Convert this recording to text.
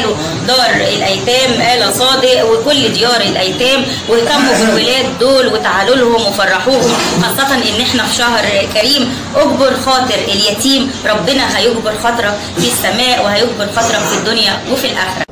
قالوا دار الأيتام آل صادق وكل ديار الأيتام واهتموا بالولاد دول وتعالوا لهم وفرحوهم. خاصة إن إحنا في شهر كريم اجبر خاطر اليتيم ربنا هيجبر خاطرك في السماء وهيجبر خاطرك في الدنيا وفي الآخرة.